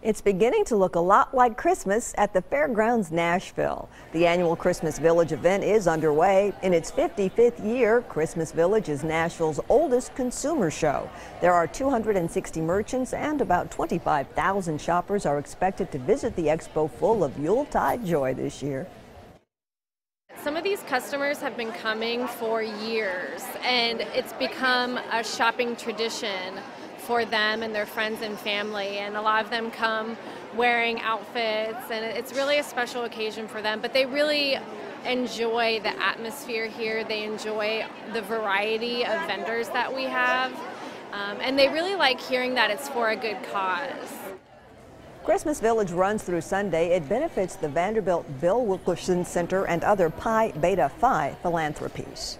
It's beginning to look a lot like Christmas at the Fairgrounds Nashville. The annual Christmas Village event is underway. In its 55th year, Christmas Village is Nashville's oldest consumer show. There are 260 merchants and about 25,000 shoppers are expected to visit the expo full of Yuletide joy this year. Some of these customers have been coming for years, and it's become a shopping tradition for them and their friends and family. And a lot of them come wearing outfits, and it's really a special occasion for them. But they really enjoy the atmosphere here, they enjoy the variety of vendors that we have, um, and they really like hearing that it's for a good cause. Christmas Village runs through Sunday. It benefits the Vanderbilt Bill Wilkerson Center and other Pi Beta Phi philanthropies.